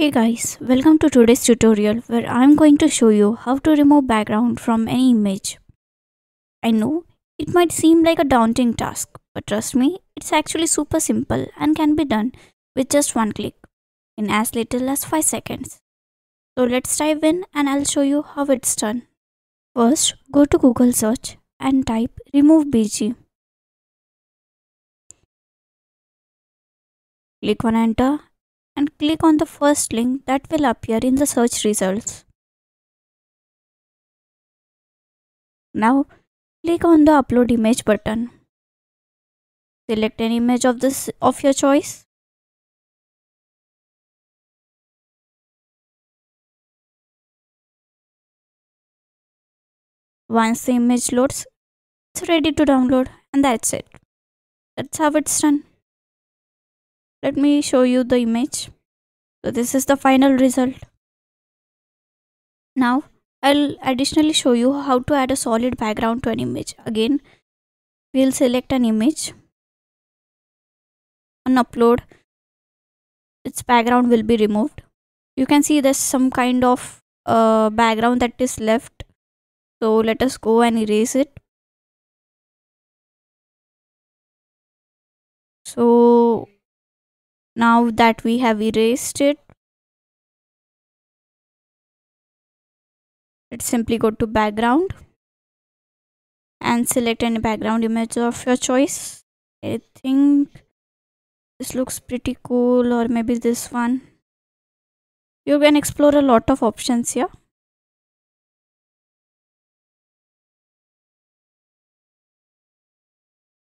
Hey guys, welcome to today's tutorial where I'm going to show you how to remove background from any image. I know it might seem like a daunting task, but trust me, it's actually super simple and can be done with just one click in as little as 5 seconds. So let's dive in and I'll show you how it's done. First, go to Google search and type remove BG. Click on enter and click on the first link that will appear in the search results. Now click on the upload image button. Select an image of this of your choice. Once the image loads, it's ready to download and that's it. That's how it's done let me show you the image. So this is the final result. Now I'll additionally show you how to add a solid background to an image. Again we'll select an image on upload. Its background will be removed. You can see there's some kind of uh, background that is left. So let us go and erase it. So now that we have erased it let's simply go to background and select any background image of your choice. I think this looks pretty cool or maybe this one. You can explore a lot of options here.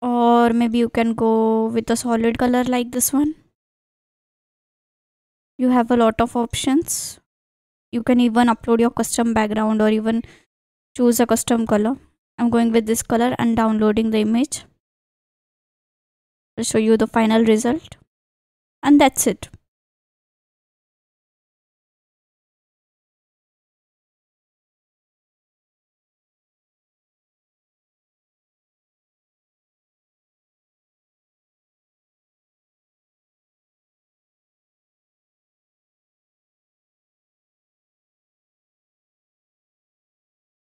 Or maybe you can go with a solid color like this one you have a lot of options. You can even upload your custom background or even choose a custom color. I'm going with this color and downloading the image. I'll show you the final result. And that's it